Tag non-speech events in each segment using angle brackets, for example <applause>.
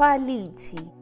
quality. I'm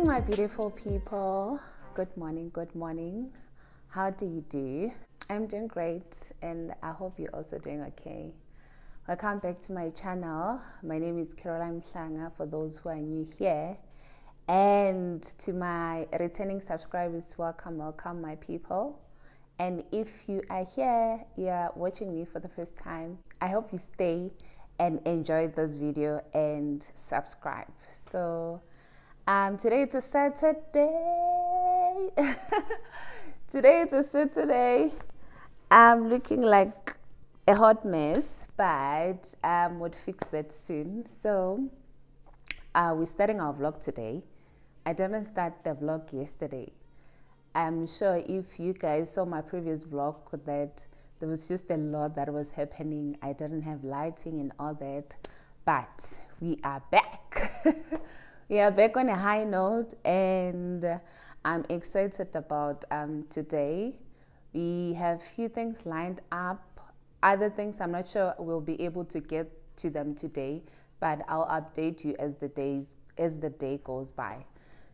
morning, my beautiful people. Good morning, good morning. How do you do? I'm doing great, and I hope you're also doing okay. Welcome back to my channel. My name is Caroline Mhlanga for those who are new here. And to my returning subscribers, welcome, welcome, my people. And if you are here, you are watching me for the first time, I hope you stay and enjoy this video and subscribe. So, um, today it's a Saturday. <laughs> today it's a Saturday. I'm looking like a hot mess, but um, would fix that soon. So, uh, we're starting our vlog today. I didn't start the vlog yesterday. I'm sure if you guys saw my previous vlog that there was just a lot that was happening. I didn't have lighting and all that, but we are back. <laughs> we are back on a high note, and I'm excited about um, today. We have few things lined up. Other things I'm not sure we'll be able to get to them today, but I'll update you as the days as the day goes by.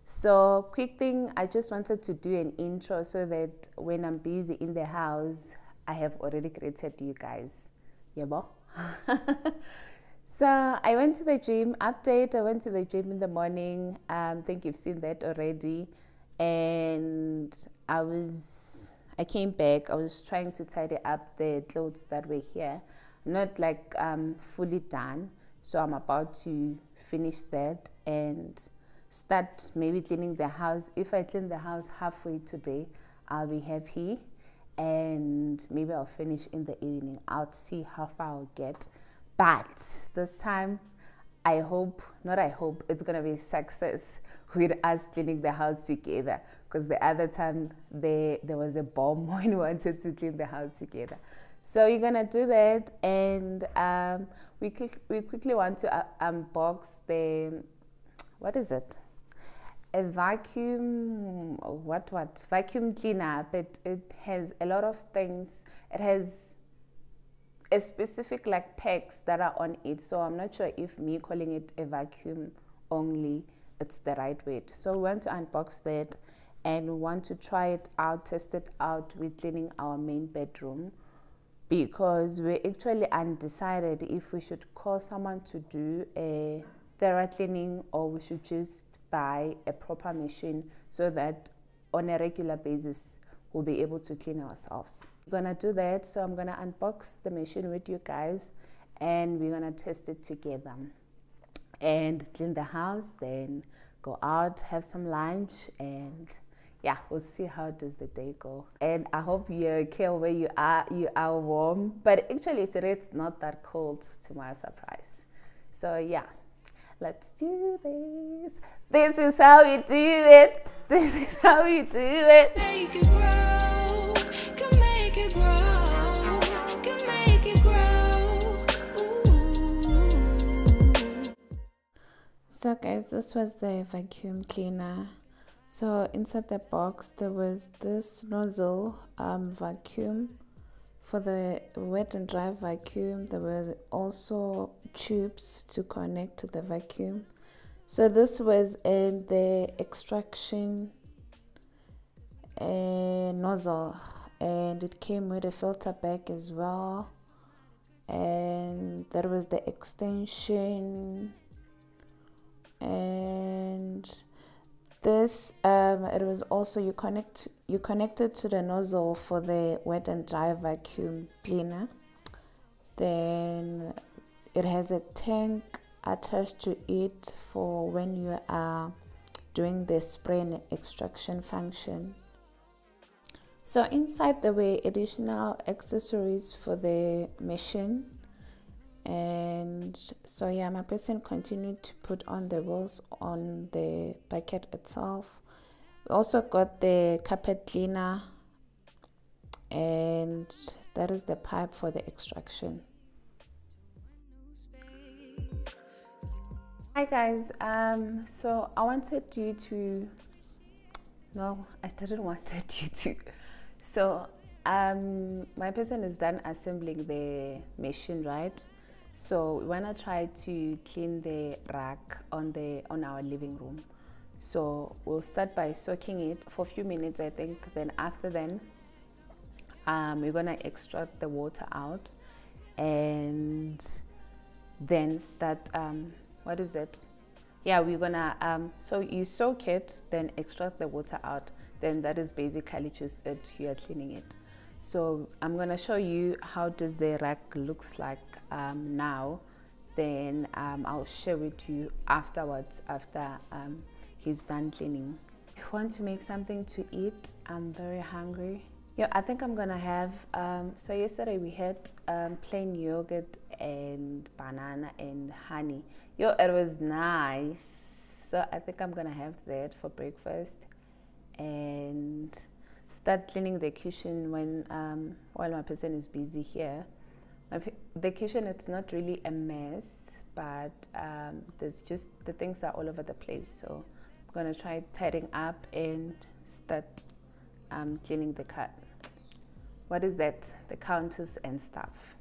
So, quick thing, I just wanted to do an intro so that when I'm busy in the house, I have already created you guys. Yeah? <laughs> so, I went to the gym. Update I went to the gym in the morning. Um, think you've seen that already. And I was, I came back. I was trying to tidy up the clothes that were here. Not like um, fully done. So, I'm about to finish that and start maybe cleaning the house. If I clean the house halfway today, I'll be happy. And maybe I'll finish in the evening. I'll see how far I'll get. But this time, I hope, not I hope, it's gonna be success with us cleaning the house together. Because the other time there there was a bomb <laughs> when we wanted to clean the house together. So we're gonna do that, and um, we we quickly want to uh, unbox the what is it? A vacuum, what what vacuum cleaner, but it has a lot of things. It has a specific like packs that are on it. So I'm not sure if me calling it a vacuum only, it's the right word. So we want to unbox that, and we want to try it out, test it out with cleaning our main bedroom because we're actually undecided if we should call someone to do a thorough cleaning or we should just buy a proper machine so that on a regular basis we'll be able to clean ourselves. Gonna do that, so I'm gonna unbox the machine with you guys and we're gonna test it together and clean the house, then go out, have some lunch and yeah, we'll see how does the day go. And I hope you're okay where you are. You are warm, but actually today it's not that cold to my surprise. So yeah, let's do this. This is how we do it. This is how we do it. So guys, this was the vacuum cleaner. So inside the box there was this nozzle um, vacuum for the wet and dry vacuum. There were also tubes to connect to the vacuum. So this was the extraction uh, nozzle and it came with a filter bag as well and there was the extension and this um, it was also you connect you connected to the nozzle for the wet and dry vacuum cleaner. Then it has a tank attached to it for when you are doing the spray and extraction function. So inside there were additional accessories for the machine and so yeah my person continued to put on the wheels on the bucket itself. We also got the carpet cleaner and that is the pipe for the extraction. Hi guys. Um so i wanted you to no i didn't <laughs> wanted you to. So um, my person is done assembling the machine, right? So we wanna try to clean the rack on the on our living room. So we'll start by soaking it for a few minutes, I think. Then after then, um, we're gonna extract the water out, and then start. Um, what is that? Yeah, we're gonna. Um, so you soak it, then extract the water out then that is basically just it you are cleaning it so i'm going to show you how does the rack looks like um, now. Then um, i'll share with you afterwards after um, he's done cleaning. If you want to make something to eat i'm very hungry. Yeah i think i'm gonna have um, so yesterday we had um, plain yogurt and banana and honey. Yo it was nice. So i think i'm gonna have that for breakfast. And start cleaning the kitchen when um, while my person is busy here. The kitchen it's not really a mess, but um, there's just the things are all over the place. So I'm gonna try tidying up and start um, cleaning the cut. What is that? The counters and stuff.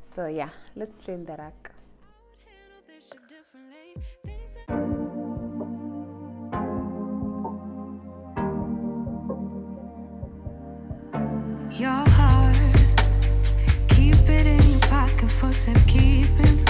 So yeah, let's clean the rack. Pocket for safekeeping.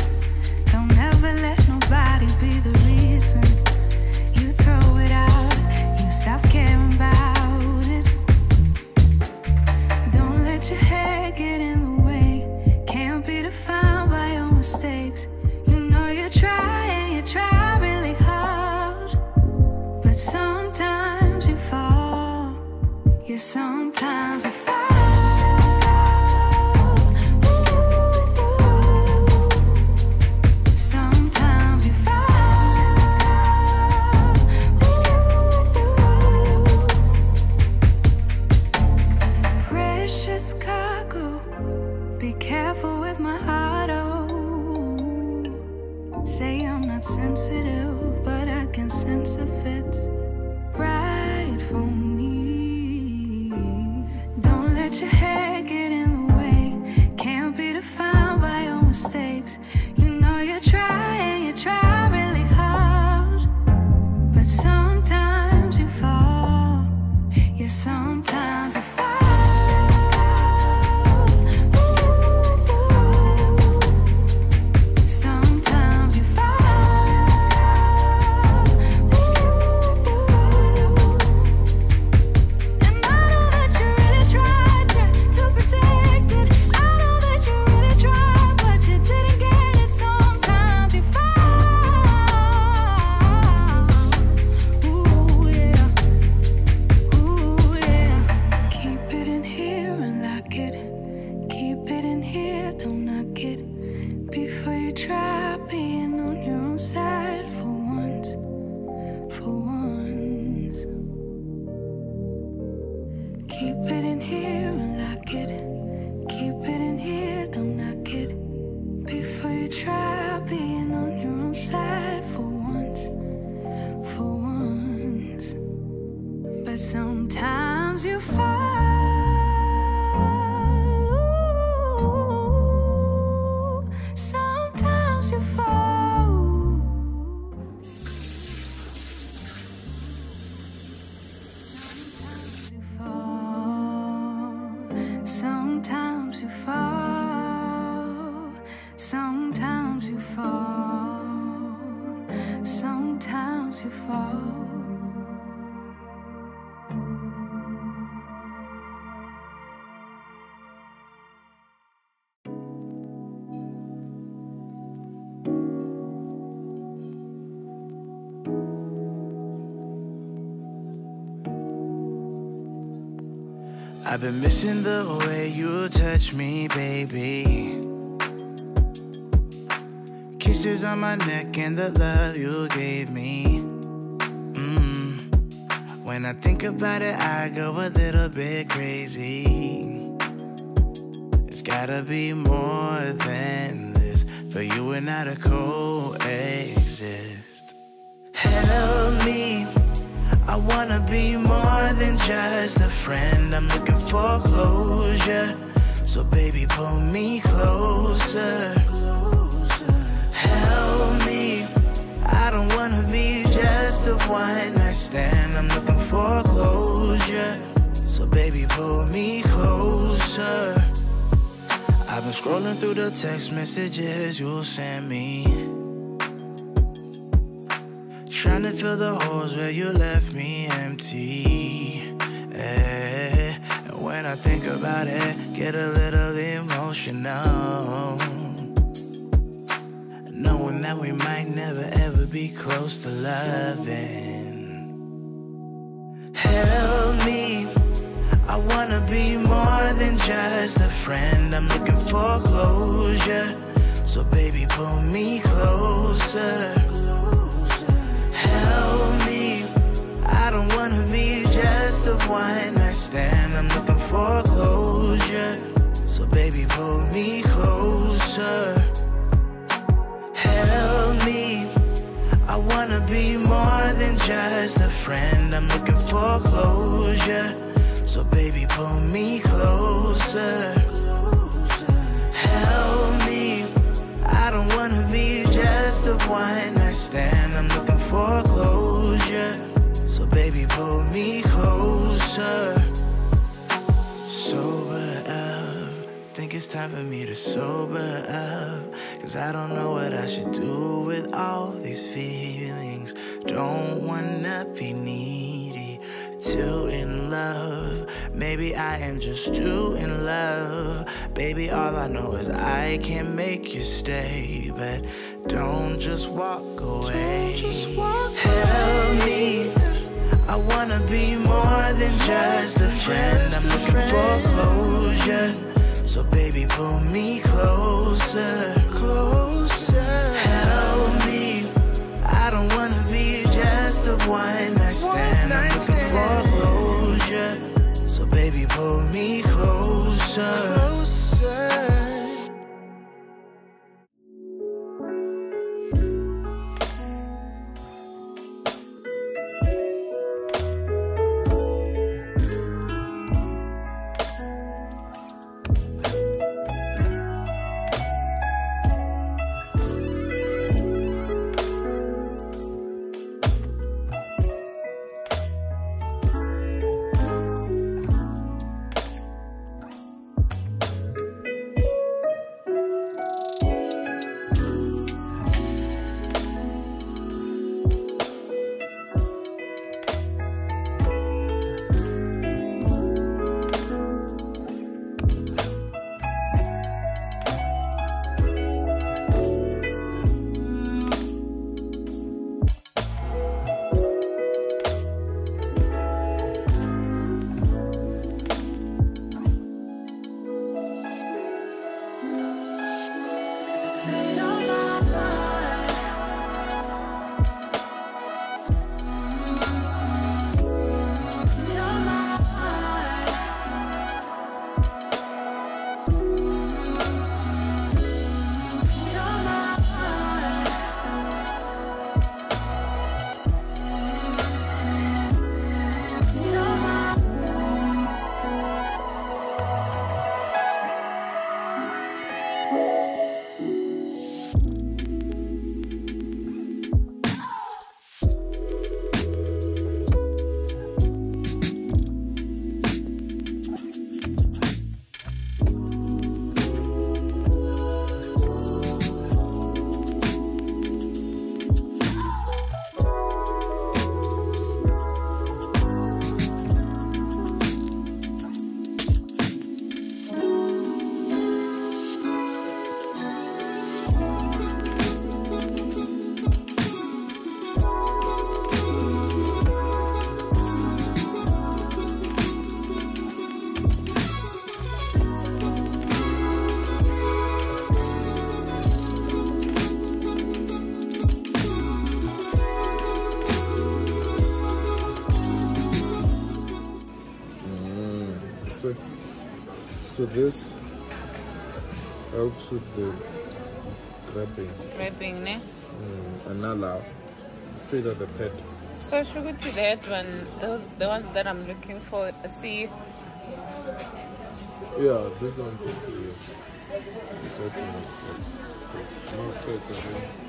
I've been missing the way you touch me, baby. Kisses on my neck and the love you gave me. Mm. When I think about it, I go a little bit crazy. It's gotta be more than this for you and I to coexist. Help me. I wanna be more than just a friend. I'm looking for closure. So baby, pull me closer. Help me. I don't wanna be just a one night stand. I'm looking for closure. So baby, pull me closer. I've been scrolling through the text messages you sent me. Trying to fill the holes where you left me empty. Eh. And when I think about it, get a little emotional. Knowing that we might never ever be close to loving. Help me. I wanna be more than just a friend. I'm looking for closure. So baby, pull me closer. Help me. I don't wanna be just a one night stand. I'm looking for closure. So baby, pull me closer. Help me. I wanna be more than just a friend. I'm looking for closure. So baby, pull me closer. Help me. I don't wanna be just a one night stand. I'm looking for closure. So baby, pull me closer. Sober up. Think it's time for me to sober up. Cause I don't know what I should do with all these feelings. Don't wanna be needy, too in love. Maybe I am just too in love. Baby, all I know is I can't make you stay. But don't just walk away. Help me. I wanna be more than just a friend. I'm looking for closure. So baby, pull me closer. Closer. One night stand. I'm looking for closure. So baby, pull me closer. Closer. So this helps with the grabbing. Wrapping, ne? Mm, and now feather the pet. So sugar to that one, those the ones that I'm looking for. See, Yeah, this one's actually this one is good. No fake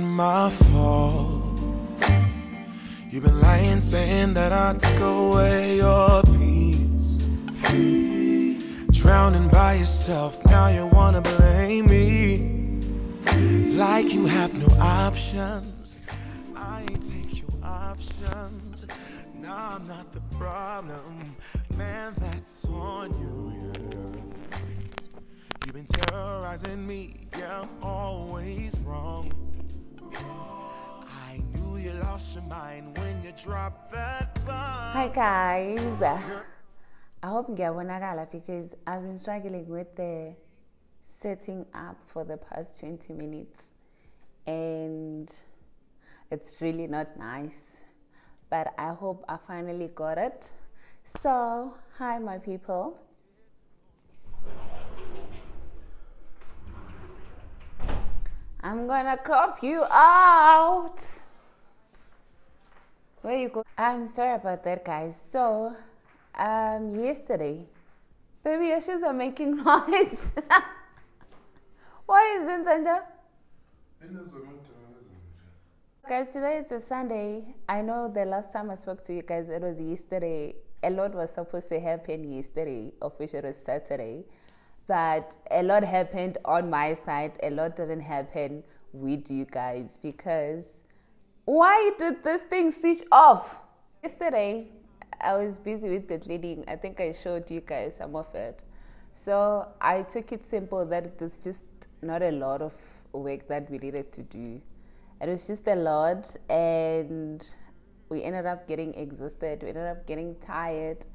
not my fault. You've been lying, saying that I took away your peace. Drowning by yourself, now you wanna blame me. Like you have no options. I ain't take your options. Now I'm not the problem. Man, that's on you, yeah. You've been terrorizing me, yeah, I'm always wrong. You lost your mind when you dropped that bomb. hi guys. I hope ngiyabonakala because I've been struggling with the setting up for the past 20 minutes and it's really not nice. But I hope I finally got it. So, hi my people. I'm gonna crop you out. Where you go? I'm sorry about that, guys. So, um, yesterday, baby, your shoes are making <laughs> noise. Why is it, Sanja? Guys, today it's a Sunday. I know the last time I spoke to you guys, it was yesterday. A lot was supposed to happen yesterday, of which it was Saturday. But a lot happened on my side. A lot didn't happen with you guys because why did this thing switch off? Yesterday, I was busy with the cleaning. I think I showed you guys some of it. So I took it simple that it was just not a lot of work that we needed to do. It was just a lot, and we ended up getting exhausted. We ended up getting tired.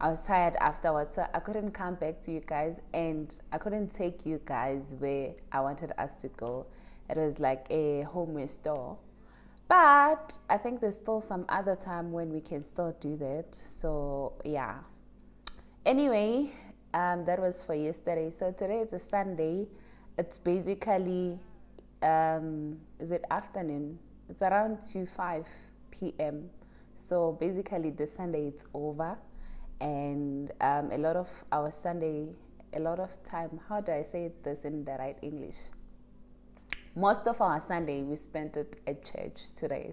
I was tired afterwards, so I couldn't come back to you guys, and I couldn't take you guys where I wanted us to go. It was like a homeware store. But I think there's still some other time when we can still do that. So, yeah. Anyway, um, that was for yesterday. So, today it's a Sunday. It's basically, um, is it afternoon? It's around 2 5 p.m. So, basically, the Sunday it's over. And um, a lot of our Sunday, a lot of time, how do I say this in the right English? Most of our Sunday we spent it at church today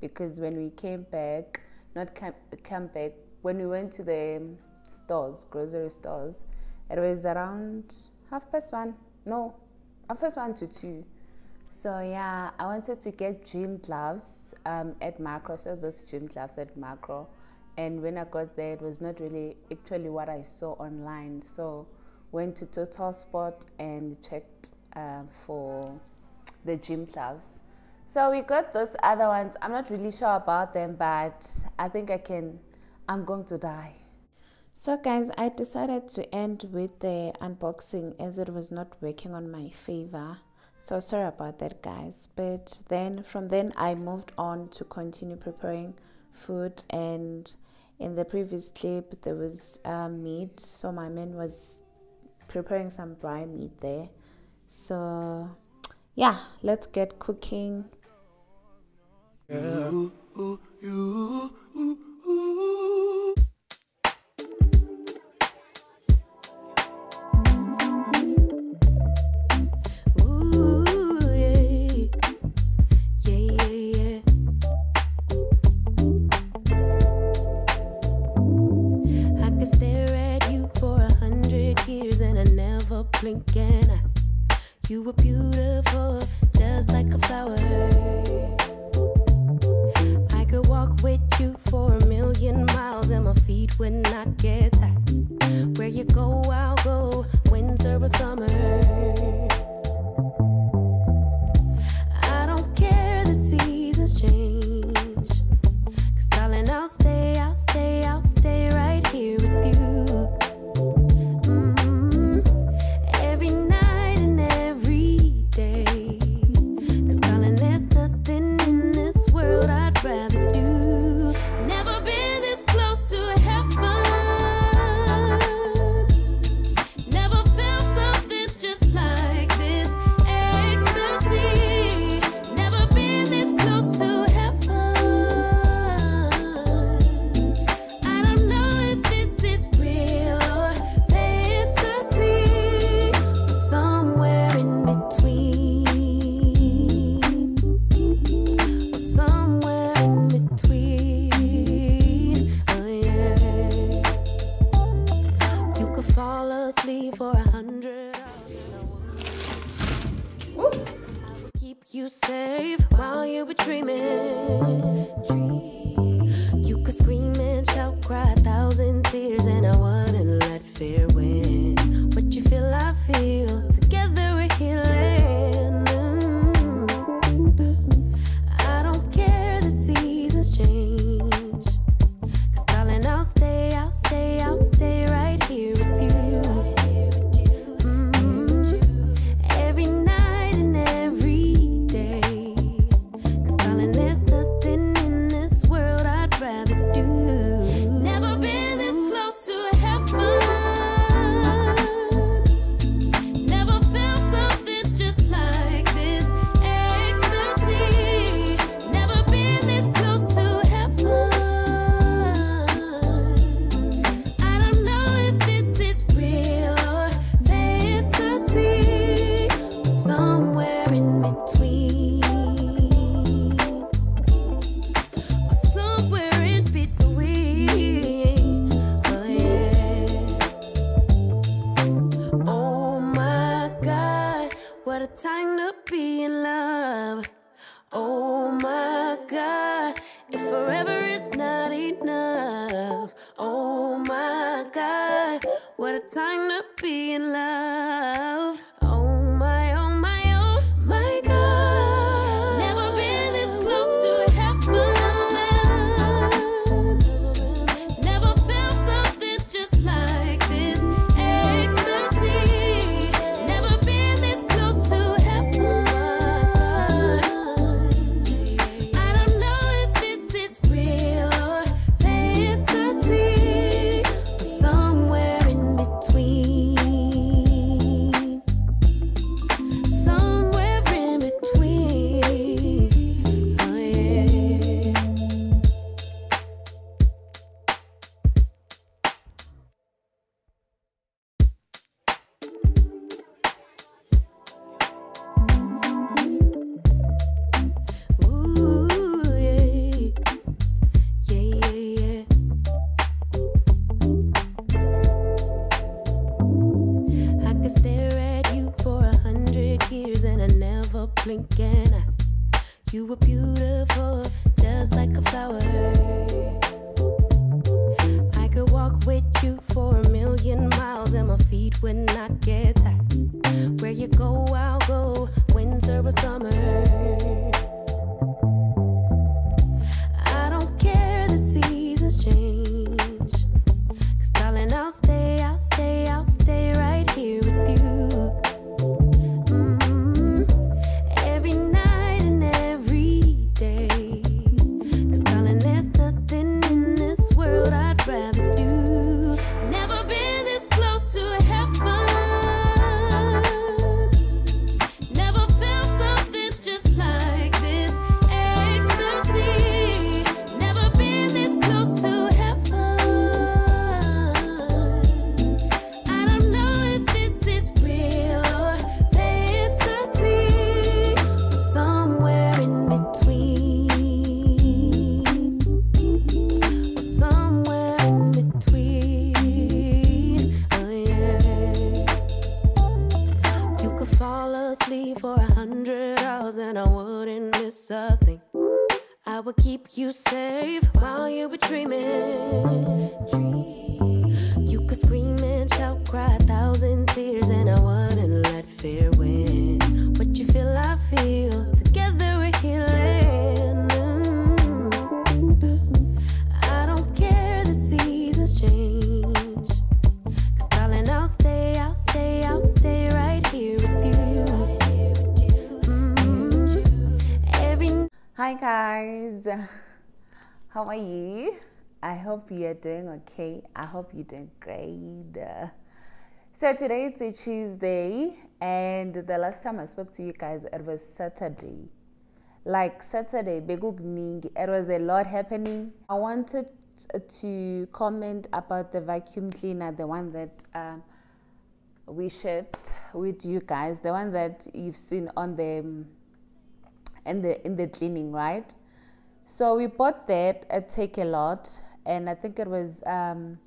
because when we came back, not come, come back, when we went to the stores, grocery stores, it was around half past one. No, half past one to two. So yeah, I wanted to get gym gloves um, at Makro. So those gym gloves at Makro, and when I got there, it was not really actually what I saw online. So went to Total Sport and checked um, for the gym gloves. So we got those other ones. I'm not really sure about them, but I think I can, I'm going to die. So guys, I decided to end with the unboxing as it was not working on my favor. So sorry about that guys. But then from then I moved on to continue preparing food and in the previous clip there was uh, meat so my man was preparing some dry meat there so yeah, let's get cooking. Yeah. a time to be in love. Hope you are doing okay. I hope you're doing great. So today it's a Tuesday, and the last time I spoke to you guys, it was Saturday. Like Saturday, begugningi, it was a lot happening. I wanted to comment about the vacuum cleaner, the one that um, we shared with you guys, the one that you've seen on the in the in the cleaning, right? So we bought that at Takealot, and I think it was um,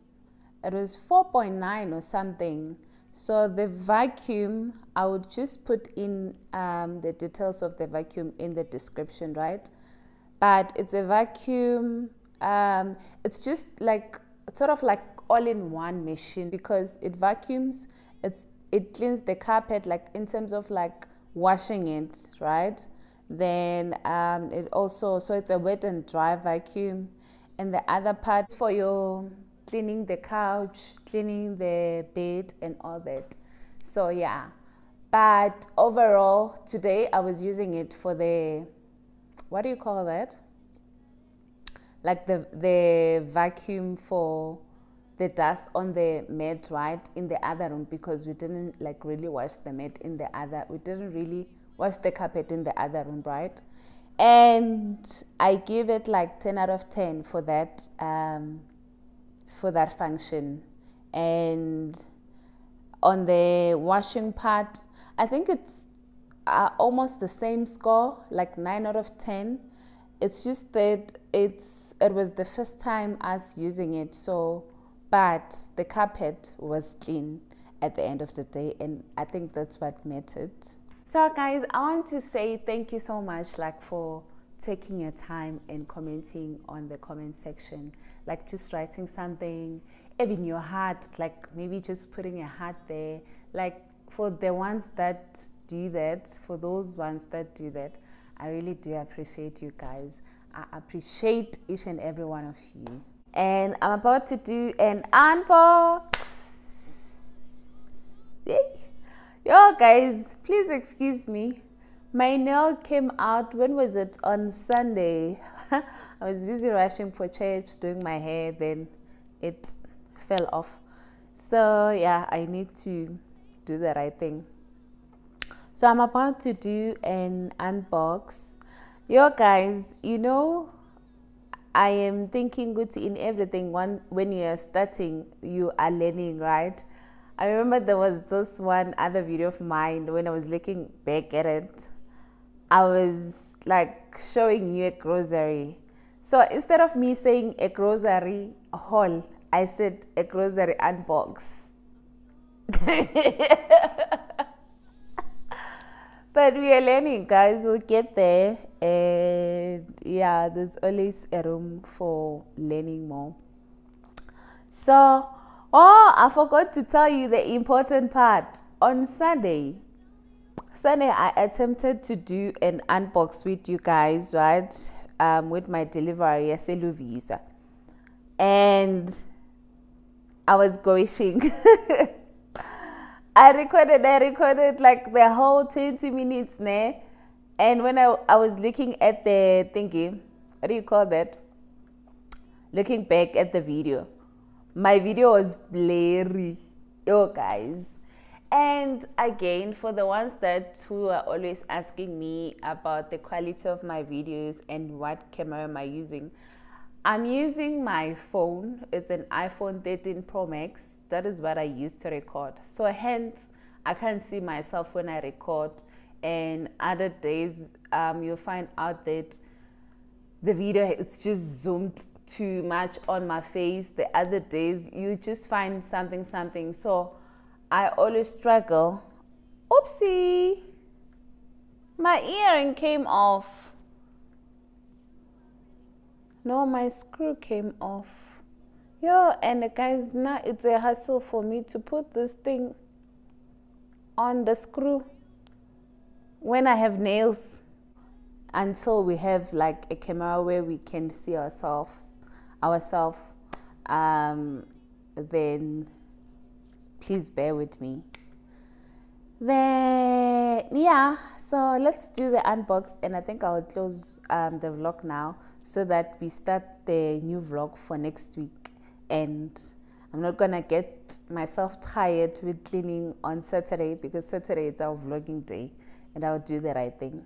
it was four point nine or something. So the vacuum, I would just put in um, the details of the vacuum in the description, right? But it's a vacuum. Um, it's just like sort of like all-in-one machine because it vacuums. It's it cleans the carpet like in terms of like washing it, right? Then um, it also so it's a wet and dry vacuum, and the other part for your cleaning the couch, cleaning the bed, and all that. So yeah, but overall today I was using it for the what do you call that? Like the the vacuum for the dust on the mat right in the other room because we didn't like really wash the mat in the other we didn't really wash the carpet in the other room right and i give it like 10 out of 10 for that um, for that function. And on the washing part i think it's uh, almost the same score like 9 out of 10 it's just that it's it was the first time us using it so but the carpet was clean at the end of the day and i think that's what mattered so guys i want to say thank you so much like for taking your time and commenting on the comment section. Like just writing something even your heart like maybe just putting your heart there. Like for the ones that do that for those ones that do that i really do appreciate you guys. I appreciate each and every one of you. And I'm about to do an unbox. Guys, please excuse me. My nail came out, when was it? On Sunday. <laughs> I was busy rushing for church, doing my hair, then it fell off. So, yeah, I need to do the right thing. So, I'm about to do an unbox. Yo, guys, you know, I am thinking good in everything when, when you are starting, you are learning, right? I remember there was this one other video of mine when I was looking back at it. I was like showing you a grocery. So instead of me saying a grocery haul, I said a grocery unbox. <laughs> but we are learning guys we'll get there and yeah there's always a room for learning more so oh i forgot to tell you the important part. On sunday sunday i attempted to do an unbox with you guys right? Um, with my delivery yaselu visa. And i was going. <laughs> I recorded, I recorded like the whole 20 minutes there. And when I, I was looking at the thingy, what do you call that? Looking back at the video, my video was blurry. Yo, guys. And again, for the ones that who are always asking me about the quality of my videos and what camera am I using, I'm using my phone. It's an iPhone 13 Pro Max. That is what I use to record. So hence, I can't see myself when I record. And other days, um, you'll find out that the video it's just zoomed too much on my face. The other days, you just find something, something. So I always struggle. Oopsie! My earring came off. no my screw came off yo and guys now it's a hassle for me to put this thing on the screw when i have nails until we have like a camera where we can see ourselves ourselves um, then please bear with me. Then yeah so let's do the unbox and i think i'll close um, the vlog now so that we start the new vlog for next week. And i'm not gonna get myself tired with cleaning on saturday because saturday is our vlogging day and i'll do the right thing.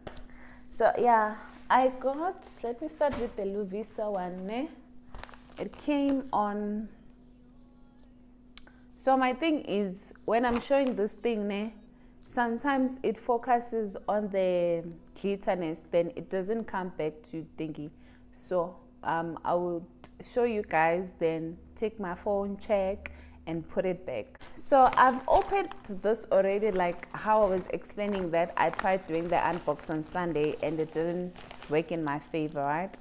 So yeah i got let me start with the Lovisa one ne? It came on. So my thing is when i'm showing this thing ne, sometimes it focuses on the glitterness then it doesn't come back to thingy. So um, i would show you guys then take my phone check and put it back. So i've opened this already like how i was explaining that i tried doing the unbox on sunday and it didn't work in my favor right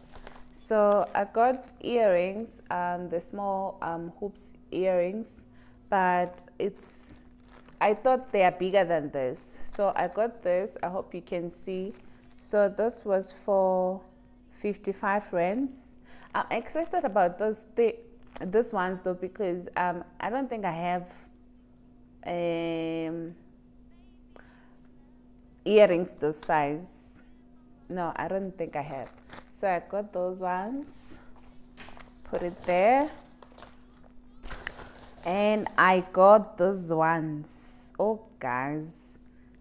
so i got earrings and the small um, hoops earrings but it's I thought they are bigger than this. So I got this. I hope you can see. So this was for 55 rands. I'm excited about those th this ones though because um, I don't think I have um, earrings this size. No, I don't think I have. So I got those ones. Put it there. And I got those ones. Oh guys.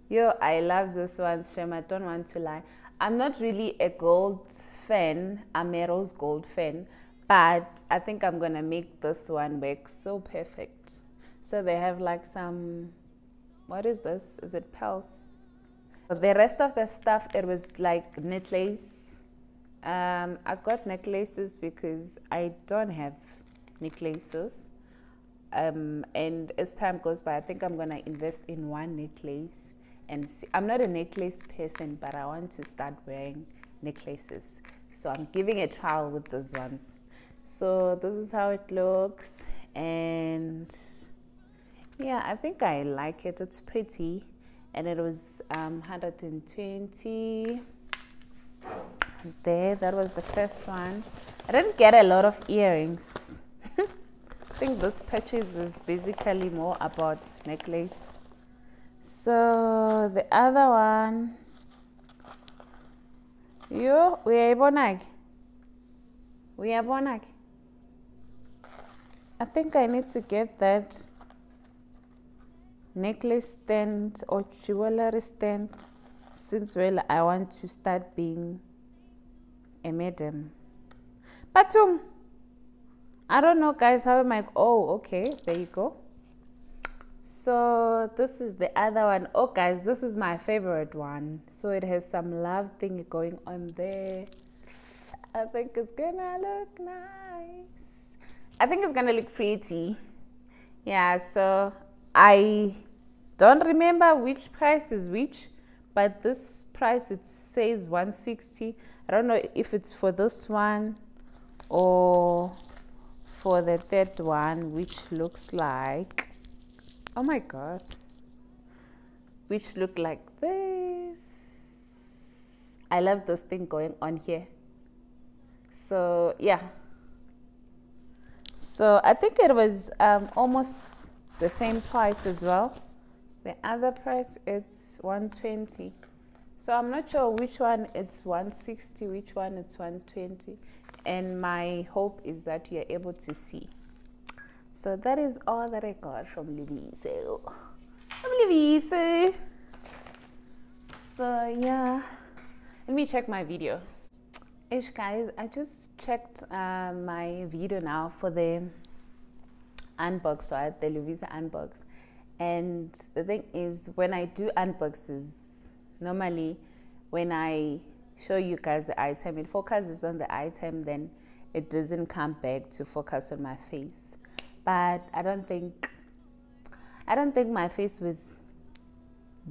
Yo i love this one shem i don't want to lie. I'm not really a gold fan. I'm a rose gold fan. But i think i'm gonna make this one work so perfect. So they have like some what is this? Is it pearls? The rest of the stuff it was like necklace um, i got necklaces because i don't have necklaces um, and as time goes by, I think I'm gonna invest in one necklace. And see, I'm not a necklace person, but I want to start wearing necklaces. So I'm giving it a trial with those ones. So this is how it looks, and yeah, I think I like it. It's pretty, and it was um, 120. There, that was the first one. I didn't get a lot of earrings <laughs> i think this purchase was basically more about necklace. So the other one, you uyayibona ke? Uyabona ke? I think I need to get that necklace stand or jewelry stand since well I want to start being a madam. Batung. Um, I don't know, guys. How am I? Oh, okay. There you go. So this is the other one. Oh, guys, this is my favorite one. So it has some love thing going on there. I think it's gonna look nice. I think it's gonna look pretty. Yeah. So I don't remember which price is which, but this price it says 160. I don't know if it's for this one or for the third one which looks like oh my god which look like this. I love this thing going on here. So yeah. So i think it was um, almost the same price as well. The other price it's 120 so i'm not sure which one it's 160 which one it's 120 and my hope is that you're able to see. So that is all that I got from Lovisa. From Lovisa. So yeah, let me check my video. Ish guys, I just checked uh, my video now for the unbox, right? The Lovisa unbox. And the thing is, when I do unboxes, normally when I show you guys the item. It focuses on the item, then it doesn't come back to focus on my face. But I don't think, I don't think my face was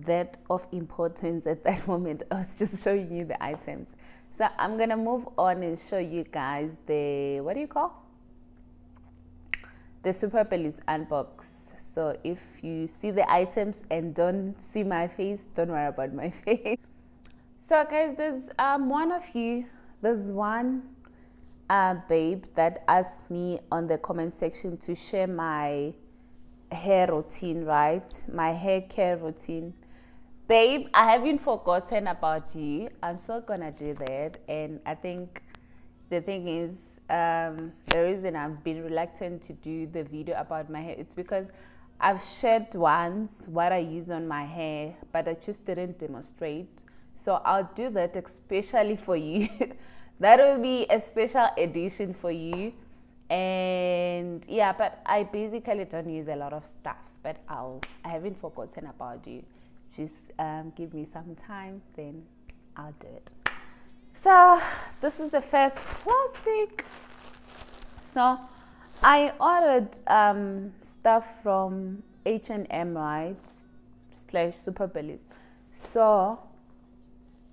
that of importance at that <laughs> moment. I was just showing you the items. So I'm gonna move on and show you guys the what do you call? The Superbalist unbox. So if you see the items and don't see my face, don't worry about my <laughs> face. So guys, there's um one of you, there's one uh, babe that asked me on the comment section to share my hair routine, right? My hair care routine. Babe, I haven't forgotten about you. I'm still gonna do that. And I think the thing is, um, the reason I've been reluctant to do the video about my hair, it's because I've shared once what I use on my hair, but I just didn't demonstrate. So I'll do that especially for you. <laughs> that will be a special edition for you and yeah but i basically don't use a lot of stuff but i'll i haven't forgotten about you just um, give me some time then i'll do it so this is the first plastic. So i ordered um, stuff from h&m right? Slash Superbalist so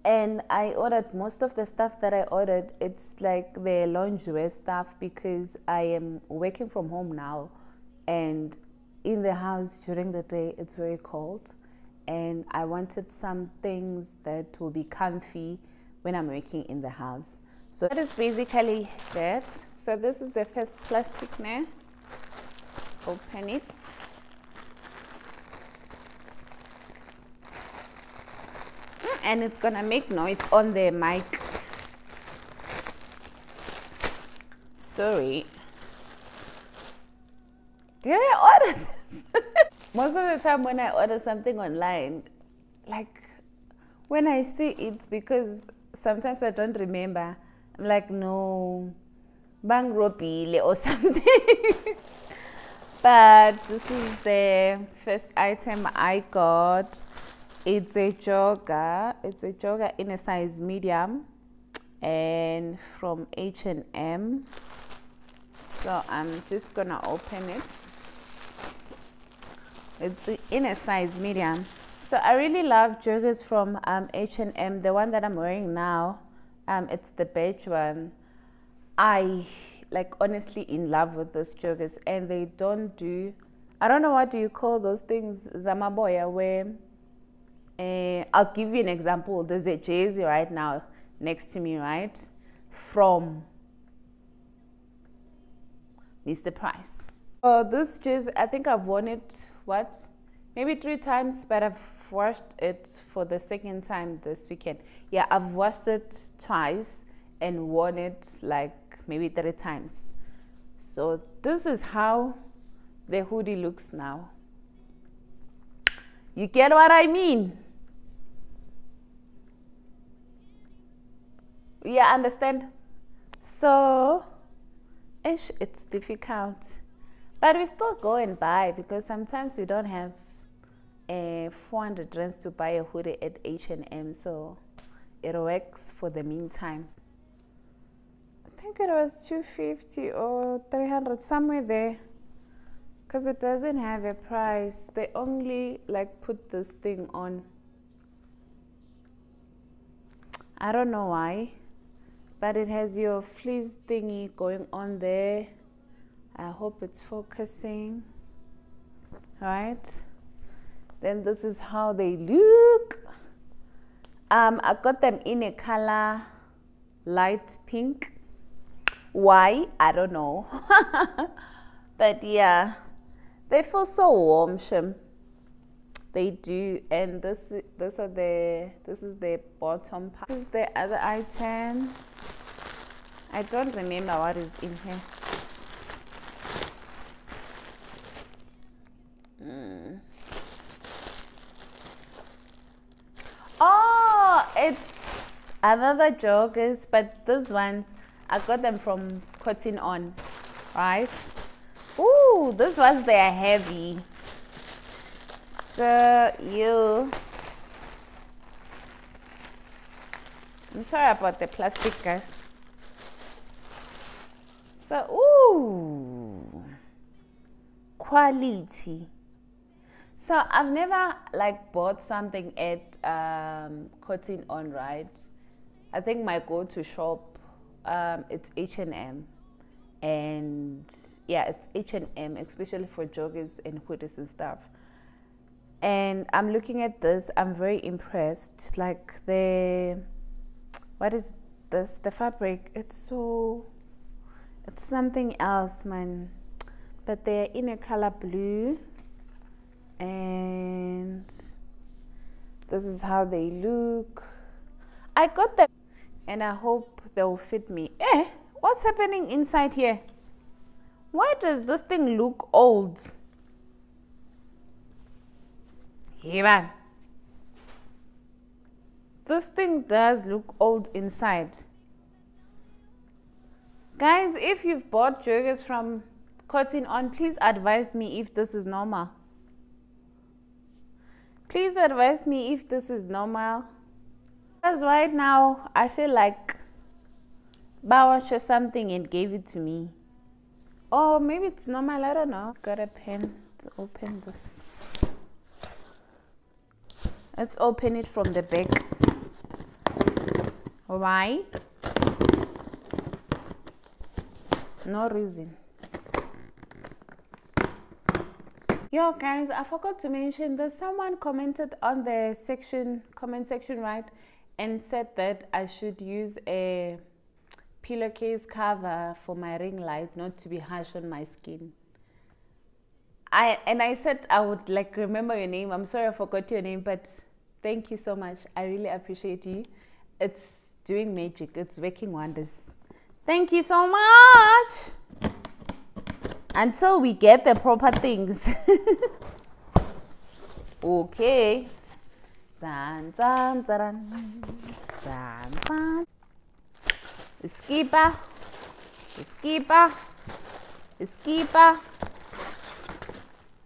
and I ordered most of the stuff that I ordered. It's like the lingerie stuff because I am working from home now, and in the house during the day it's very cold, and I wanted some things that will be comfy when I'm working in the house. So that is basically that. So this is the first plastic now. Open it. Ah, and it's gonna make noise on the mic sorry did I order this? <laughs> Most of the time when I order something online, like when I see it, because sometimes I don't remember, I'm like, no, bang ropile or <laughs> something. but this is the first item I got. It's a jogger. It's a jogger in a size medium and from H&M. So I'm just gonna open it. It's in a size medium. So I really love joggers from um, H&M. The one that I'm wearing now, um, it's the beige one. I like honestly in love with those joggers and they don't do, I don't know what do you call those things, Zamaboya, where uh, I'll give you an example. There's a jersey right now next to me, right? From Mr. Price. Uh, this jersey, I think I've worn it, what? Maybe three times, but I've washed it for the second time this weekend. Yeah, I've washed it twice and worn it like maybe three times. So this is how the hoodie looks now. You get what I mean? yeah understand so it's difficult but we still go and buy because sometimes we don't have uh, 400 rands to buy a hoodie at H&M so it works for the meantime. I think it was 250 or 300 somewhere there. Because it doesn't have a price. They only like put this thing on. I don't know why but it has your fleece thingy going on there. I hope it's focusing. Right then this is how they look. Um, I got them in a color light pink. Why? I don't know. <laughs> But yeah they feel so warm Shim. they do and this this are the this is the bottom part. This is the other item. I don't remember what is in here. Mm. Oh, another joggers, but these ones, I got them from Cotton On, right? Ooh, these ones, they are heavy. So, you... I'm sorry about the plastic, guys. So, ooh, quality. So I've never like bought something at um, Cotton On, right? I think my go-to shop um, it's H and M, and yeah, it's H and M, especially for joggers and hoodies and stuff. And I'm looking at this. I'm very impressed. Like the what is this? The fabric. It's so. It's something else, man. But they're in a color blue and this is how they look. I got them and I hope they'll fit me. Eh, what's happening inside here? Why does this thing look old? Here, This thing does look old inside. Guys, if you've bought joggers from Cotton On, please advise me if this is normal. Please advise me if this is normal. Because right now, I feel like Bawa showed something and gave it to me. Oh, maybe it's normal, I don't know. Got a pen to open this. Let's open it from the back. Why? No reason. Yo guys, I forgot to mention that someone commented on the section comment section right and said that I should use a pillowcase cover for my ring light not to be harsh on my skin. I and I said I would like remember your name. I'm sorry I forgot your name, but thank you so much. I really appreciate you. It's doing magic. It's working wonders. Thank you so much until we get the proper things. <laughs> okay. Zan, zan, zan, zan, zan. Skipper, skipper, skipper.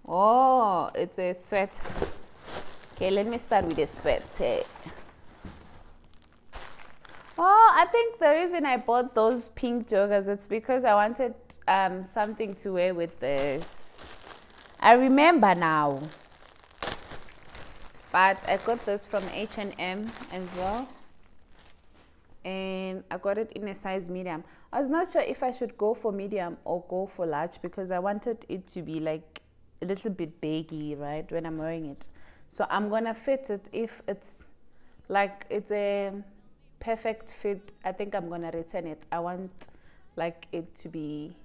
Oh, it's a sweat. Okay, let me start with a sweat. Oh, I think the reason I bought those pink joggers it's because I wanted um, something to wear with this. I remember now. But I got this from H&M as well. And I got it in a size medium. I was not sure if I should go for medium or go for large because I wanted it to be like a little bit baggy, right, when I'm wearing it. So I'm going to fit it if it's like it's a perfect fit i think i'm gonna return it i want like it to be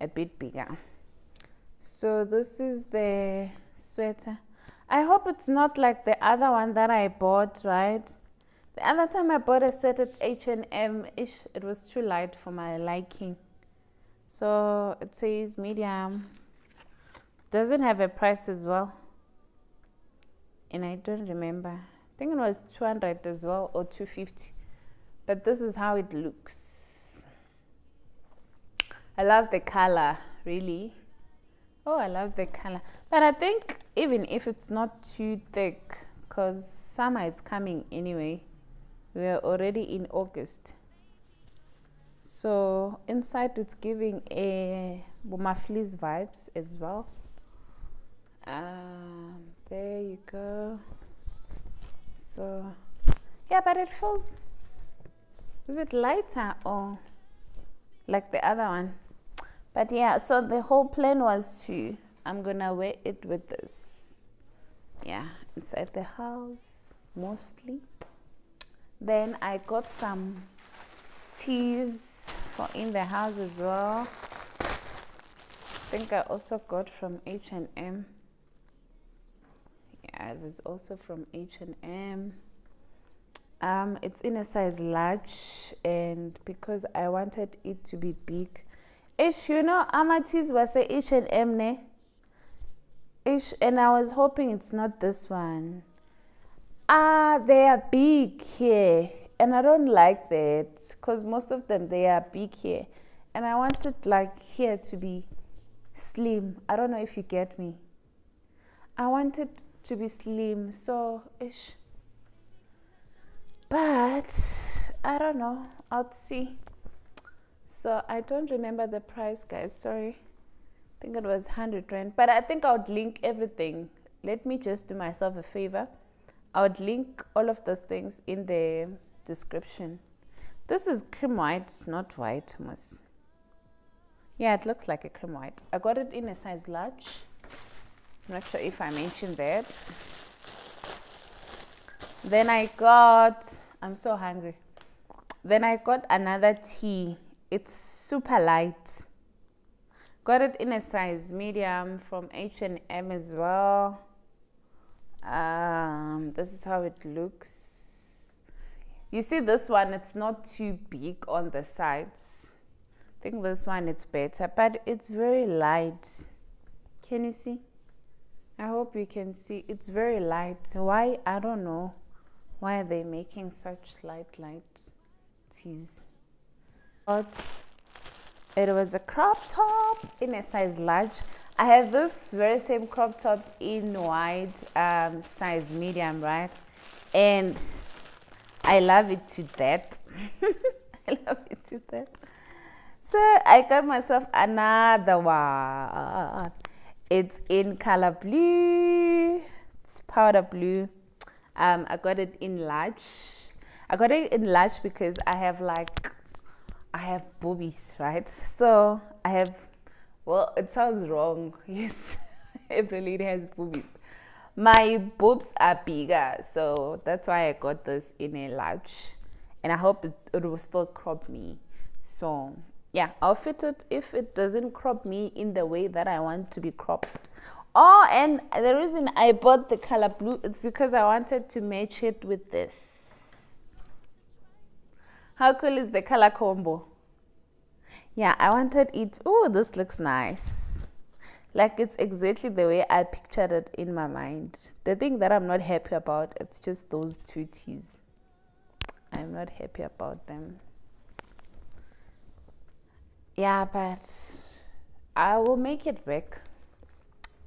a bit bigger so this is the sweater i hope it's not like the other one that i bought right? The other time i bought a sweater at h&m it was too light for my liking. So it says medium. Doesn't have a price as well. And i don't remember. I think it was 200 as well or 250 but this is how it looks. I love the color really. Oh I love the color. But I think even if it's not too thick because summer is coming anyway. We're already in August. So inside it's giving a Boma fleece vibes as well. Um, there you go. So yeah but it feels is it lighter or like the other one? But yeah so the whole plan was to i'm gonna wear it with this. Yeah inside the house mostly. Then i got some teas for in the house as well. I think i also got from h&m yeah it was also from h&m um, it's in a size large and because I wanted it to be big. Ish you know Amatis was a H&M ne ish and I was hoping it's not this one ah they are big here and I don't like that because most of them they are big here and I wanted like here to be slim I don't know if you get me I wanted to be slim so ish but I don't know. I'll see. So I don't remember the price, guys. Sorry. I think it was 100 rand. But I think I would link everything let me just do myself a favor. I would link all of those things in the description. This is cream white, not white, Miss. Yeah, it looks like a cream white. I got it in a size large. I'm not sure if I mentioned that. Then I got, I'm so hungry. Then I got another tea. It's super light. Got it in a size medium from H&M as well. Um, this is how it looks. You see this one, it's not too big on the sides. I think this one it's better, but it's very light. Can you see? I hope you can see. It's very light. Why? I don't know. Why are they making such light, light tees? But it was a crop top in a size large. I have this very same crop top in white, um, size medium, right? And I love it to that. <laughs> I love it to that. So I got myself another one. It's in color blue. It's powder blue. Um, I got it in large. I got it in large because I have like I have boobies, right? So I have, well, it sounds wrong. <laughs> Yes, every lady has boobies. My boobs are bigger, so that's why I got this in a large. And I hope it, it will still crop me. So yeah, I'll fit it if it doesn't crop me in the way that I want to be cropped. Oh, and the reason I bought the color blue, it's because I wanted to match it with this. How cool is the color combo? Yeah, I wanted it. Oh, this looks nice. Like it's exactly the way I pictured it in my mind. The thing that I'm not happy about, it's just those two tees. I'm not happy about them. Yeah, but I will make it work.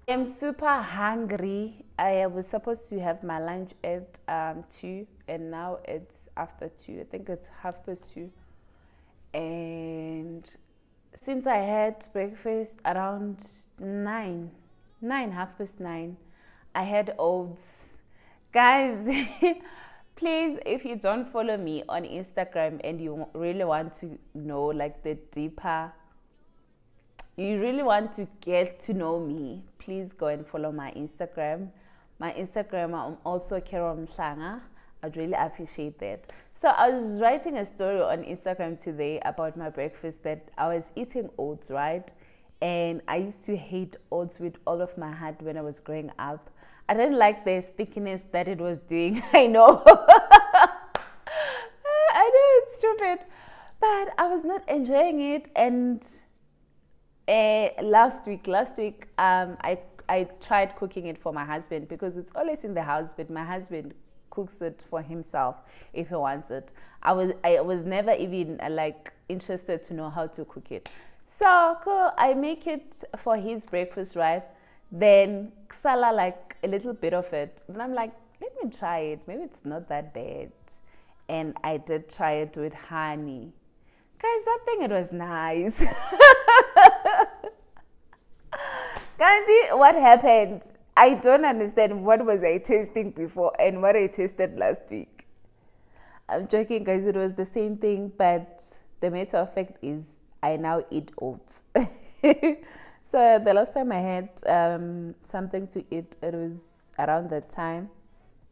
I'm super hungry. I was supposed to have my lunch at um, 2 and now it's after 2. I think it's half past 2. And since I had breakfast around 9, 9, half past 9, I had oats. Guys, <laughs> please, if you don't follow me on Instagram and you really want to know like the deeper you really want to get to know me, please go and follow my Instagram. My Instagram, I'm also Carol Mhlanga. I'd really appreciate that. So I was writing a story on Instagram today about my breakfast that I was eating oats, right? And I used to hate oats with all of my heart when I was growing up. I didn't like the stickiness that it was doing. <laughs> I know. <laughs> I know it's stupid. But I was not enjoying it and uh, last week, last week, um, I I tried cooking it for my husband because it's always in the house, but my husband cooks it for himself if he wants it. I was I was never even uh, like interested to know how to cook it. So cool, I make it for his breakfast, right? Then sala like a little bit of it, and I'm like, let me try it. Maybe it's not that bad. And I did try it with honey. Guys, that thing it was nice. <laughs> Gandhi, what happened? I don't understand what was I tasting before and what I tasted last week. I'm joking, guys. It was the same thing, but the matter of fact is I now eat oats. <laughs> so the last time I had um, something to eat, it was around that time,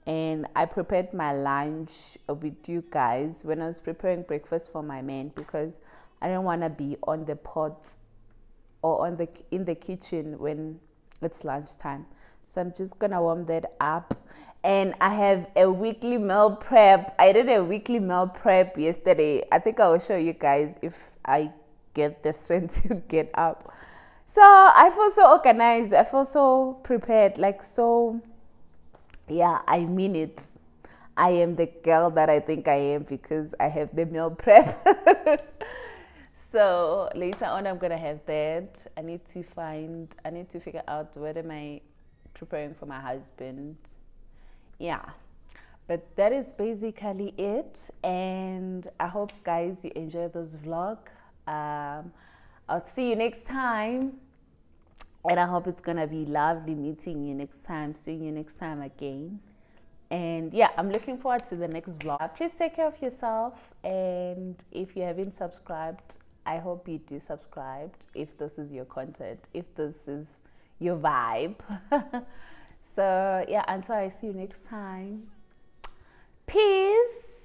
and I prepared my lunch with you guys when I was preparing breakfast for my man because I didn't want to be on the pot or on the in the kitchen when it's lunchtime. So I'm just gonna warm that up. And I have a weekly meal prep. I did a weekly meal prep yesterday. I think I will show you guys if I get the strength <laughs> to get up. So I feel so organized. I feel so prepared. Like so yeah, I mean it. I am the girl that I think I am because I have the meal prep. <laughs> So later on, I'm gonna have that. I need to find. I need to figure out am I preparing for my husband. Yeah, but that is basically it. And I hope guys you enjoy this vlog. Um, I'll see you next time. and I hope it's gonna be lovely meeting you next time, seeing you next time again. And yeah, I'm looking forward to the next vlog. Please take care of yourself. And if you haven't subscribed, I hope you do subscribe if this is your content, if this is your vibe. <laughs> so, yeah, until I see you next time. Peace.